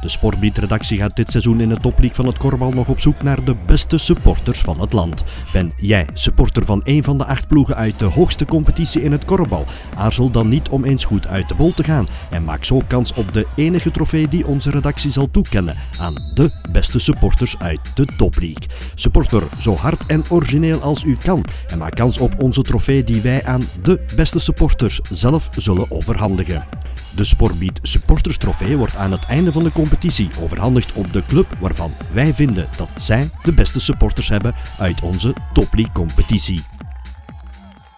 De Sportbeat-redactie gaat dit seizoen in de topleague van het korfbal nog op zoek naar de beste supporters van het land. Ben jij supporter van een van de acht ploegen uit de hoogste competitie in het korfbal? Aarzel dan niet om eens goed uit de bol te gaan en maak zo kans op de enige trofee die onze redactie zal toekennen aan de beste supporters uit de topleague. Supporter zo hard en origineel als u kan en maak kans op onze trofee die wij aan de beste supporters zelf zullen overhandigen. De Sportbeat Supporters Trofee wordt aan het einde van de competitie overhandigd op de club waarvan wij vinden dat zij de beste supporters hebben uit onze Top League competitie.